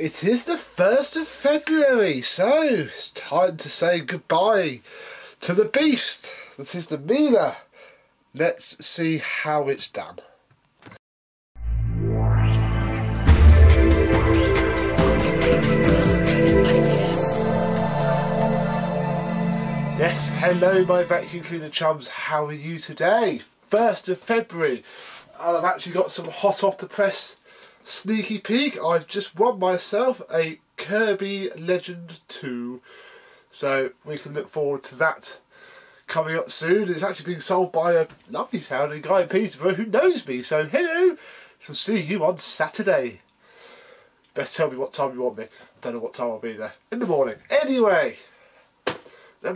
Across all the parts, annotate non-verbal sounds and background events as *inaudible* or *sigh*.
It is the 1st of February, so it's time to say goodbye to the beast. This is the Miele. Let's see how it's done. Yes, hello my vacuum cleaner chums, how are you today? 1st of February, and I've actually got some hot off the press sneaky peek. I've just won myself a Kirby Legend 2, so we can look forward to that coming up soon. It's actually being sold by a lovely sounding guy in Peterborough who knows me, so hello! So see you on Saturday. Best tell me what time you want me. I don't know what time I'll be there. In the morning. Anyway, the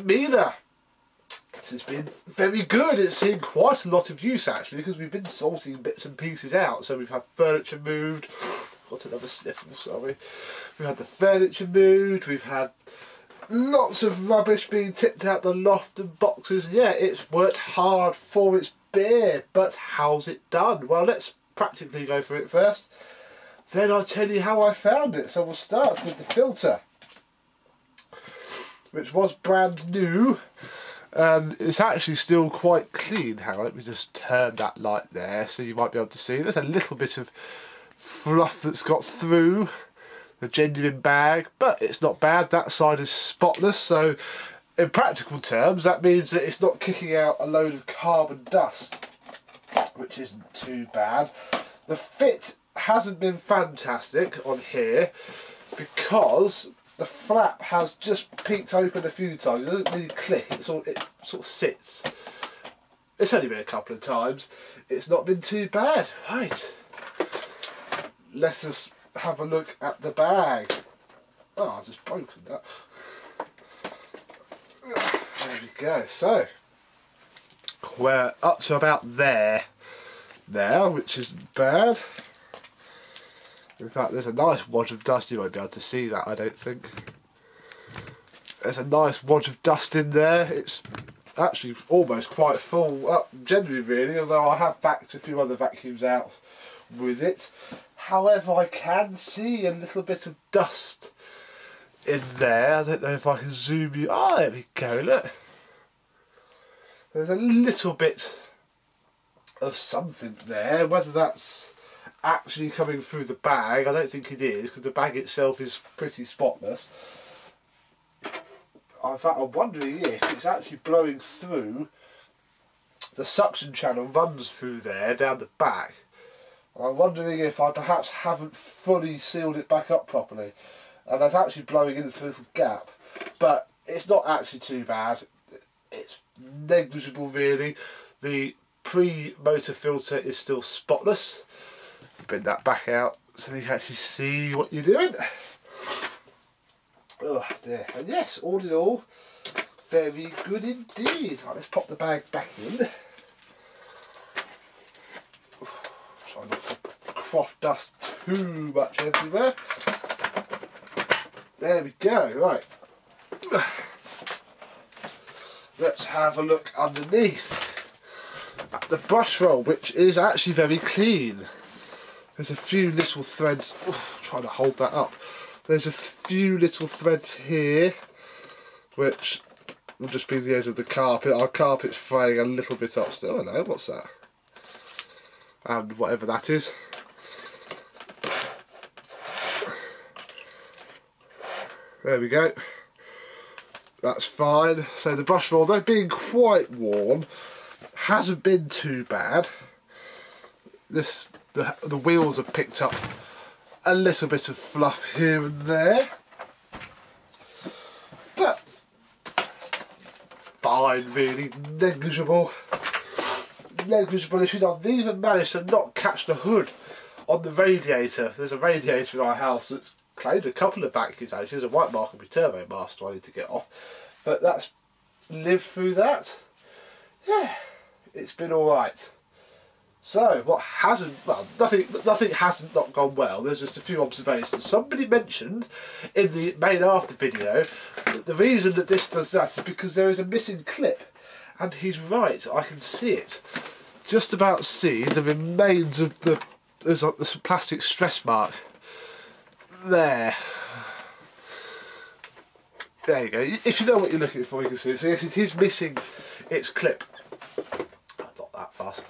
It's been very good. It's seen quite a lot of use actually because we've been sorting bits and pieces out. So we've had furniture moved. Got another sniffle, sorry. We've had the furniture moved. We've had lots of rubbish being tipped out the loft and boxes. Yeah, it's worked hard for its beer, but how's it done? Well, let's practically go for it first. Then I'll tell you how I found it. So we'll start with the filter, which was brand new. And it's actually still quite clean. On, let me just turn that light there so you might be able to see. There's a little bit of fluff that's got through the genuine bag, but it's not bad. That side is spotless, so in practical terms, that means that it's not kicking out a load of carbon dust, which isn't too bad. The fit hasn't been fantastic on here because the flap has just peeked open a few times. It doesn't really click. It sort of, it sort of sits. It's only been a couple of times. It's not been too bad. Right. Let us have a look at the bag. Ah, oh, I've just broken that. There we go. So, we're up to about there now, which isn't bad. In fact, there's a nice wad of dust. You won't be able to see that, I don't think. There's a nice wad of dust in there. It's actually almost quite full up, generally, really, although I have backed a few other vacuums out with it. However, I can see a little bit of dust in there. I don't know if I can zoom you. Oh, there we go, look. There's a little bit of something there, whether that's actually coming through the bag. I don't think it is because the bag itself is pretty spotless. In fact, I'm wondering if it's actually blowing through. The suction channel runs through there down the back. I'm wondering if I perhaps haven't fully sealed it back up properly. And that's actually blowing into a little gap. But it's not actually too bad. It's negligible really. The pre-motor filter is still spotless bring that back out so you can actually see what you're doing. Oh, there. And yes, all in all, very good indeed. Right, let's pop the bag back in. Try not to quaff dust too much everywhere. There we go, right. Let's have a look underneath at the brush roll, which is actually very clean. There's a few little threads, oh, trying to hold that up. There's a few little threads here, which will just be the edge of the carpet. Our carpet's fraying a little bit up still. I know, what's that? And whatever that is. There we go. That's fine. So the brush roll, though being quite worn, hasn't been too bad. This the, the wheels have picked up a little bit of fluff here and there. But fine really, negligible. Negligible issues. I've even managed to not catch the hood on the radiator. There's a radiator in our house that's claimed a couple of vacuums actually. There's a white mark on my turbo master I need to get off. But that's lived through that. Yeah, it's been alright. So, what hasn't, well, nothing, nothing hasn't not gone well. There's just a few observations. Somebody mentioned in the main after video that the reason that this does that is because there is a missing clip. And he's right, I can see it. Just about see the remains of the, there's like this plastic stress mark there. There you go. If you know what you're looking for, you can see it. So it is missing its clip. Not that fast.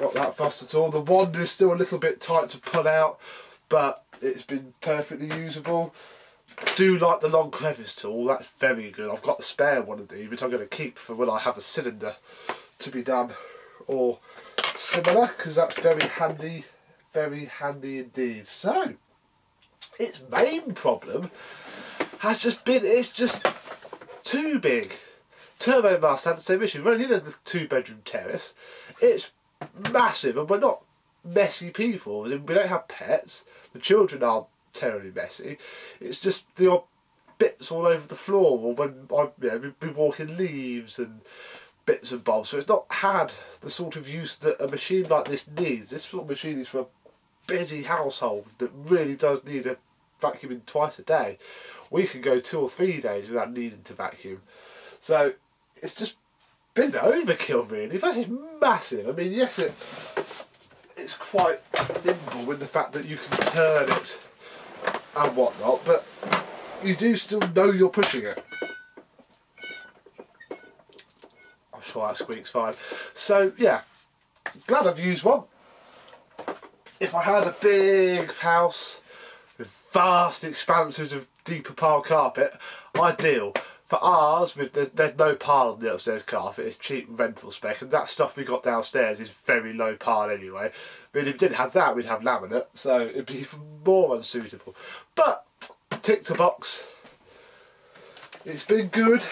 Not that fast at all. The wand is still a little bit tight to pull out, but it's been perfectly usable. Do like the long crevice tool, that's very good. I've got a spare one of these, which I'm going to keep for when I have a cylinder to be done or similar, because that's very handy, very handy indeed. So, its main problem has just been it's just too big. Turbo Master had the same issue. We're only in a two bedroom terrace. It's massive and we're not messy people. We don't have pets. The children aren't terribly messy. It's just the odd bits all over the floor or when I you know, be walking leaves and bits and bobs. So it's not had the sort of use that a machine like this needs. This sort of machine is for a busy household that really does need a vacuuming twice a day. We can go two or three days without needing to vacuum. So it's just been overkill really. But it's massive. I mean, yes, it it's quite nimble with the fact that you can turn it and whatnot, but you do still know you're pushing it. I'm sure that squeaks fine. So yeah, glad I've used one. If I had a big house with vast expanses of deeper pile carpet, ideal. For ours, with there's, there's no pile on the upstairs carpet, it's cheap rental spec, and that stuff we got downstairs is very low pile anyway. Mean, if we didn't have that, we'd have laminate, so it'd be even more unsuitable. But, tick to box. It's been good.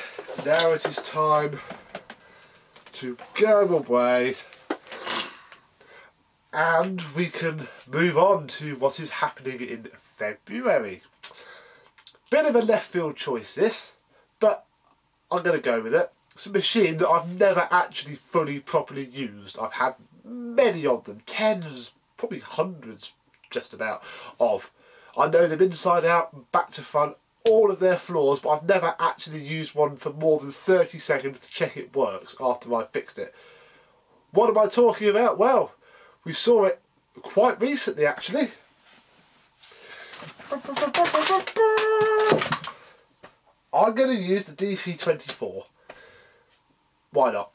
Now it is time to go away and we can move on to what is happening in February. Bit of a left field choice this, but I'm going to go with it. It's a machine that I've never actually fully properly used. I've had many of them, tens, probably hundreds just about of. I know them inside out, back to front, all of their flaws, but I've never actually used one for more than 30 seconds to check it works after I fixed it. What am I talking about? Well, we saw it quite recently actually. I'm going to use the DC24. Why not?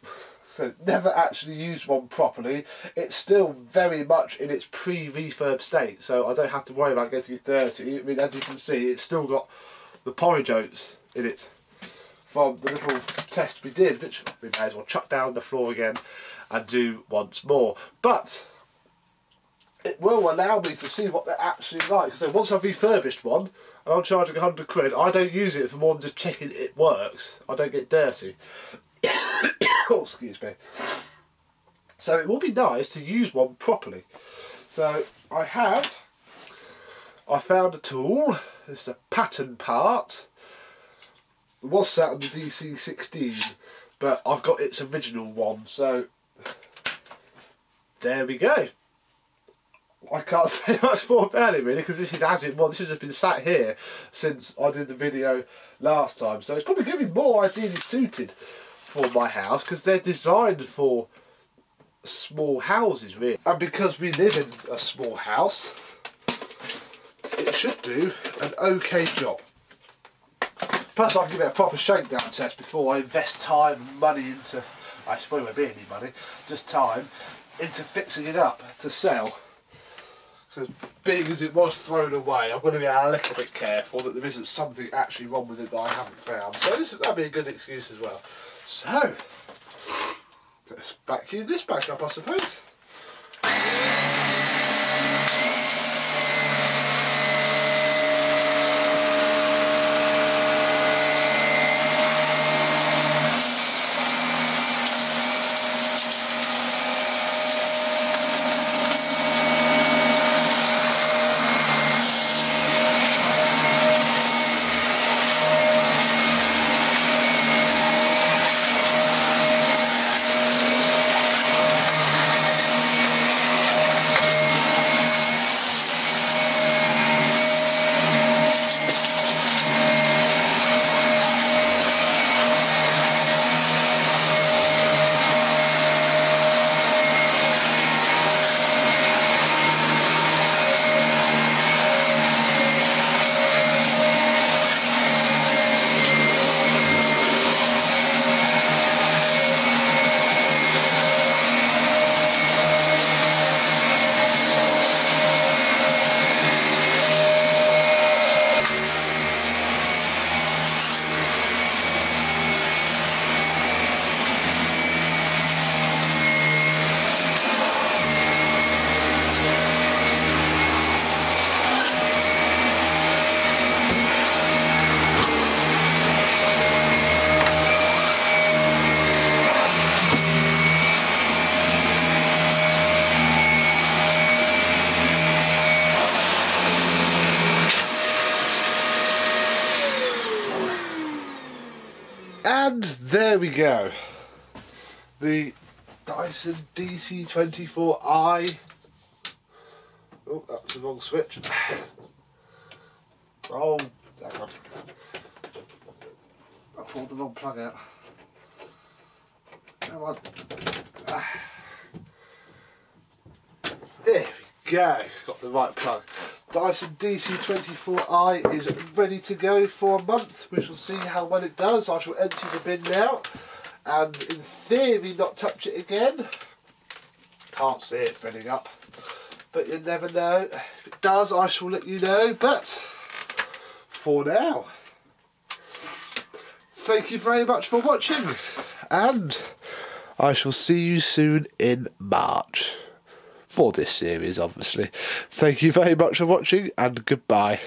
So never actually used one properly. It's still very much in its pre-refurb state, so I don't have to worry about getting it dirty. I mean, as you can see, it's still got the porridge oats in it from the little test we did, which we may as well chuck down the floor again and do once more. But it will allow me to see what they're actually like. So once I've refurbished one and I'm charging 100 quid, I don't use it for more than just checking it works. I don't get dirty. *coughs* oh, excuse me. So it will be nice to use one properly. So I have, I found a tool, it's a pattern part. It was sat on the DC16, but I've got its original one, so there we go. I can't *laughs* say much more about it really because this is as it. This has just been sat here since I did the video last time. So it's probably going to be more ideally suited for my house because they're designed for small houses really. And because we live in a small house, it should do an okay job. Plus I can give it a proper shakedown test before I invest time and money into, actually probably won't be any money, just time, into fixing it up to sell as big as it was thrown away, I'm going to be a little bit careful that there isn't something actually wrong with it that I haven't found. So this that'd be a good excuse as well. So let's vacuum this back up, I suppose. Go. The Dyson DC24i. Oh, that's the wrong switch. Oh, hang on. I pulled the wrong plug out. Come on. Ah. There we go. Got the right plug. Dyson DC24i is ready to go for a month. We shall see how well it does. I shall empty the bin now and in theory not touch it again. Can't see it filling up. But you never know. If it does I shall let you know. But for now. Thank you very much for watching and I shall see you soon in March for this series, obviously. Thank you very much for watching and goodbye.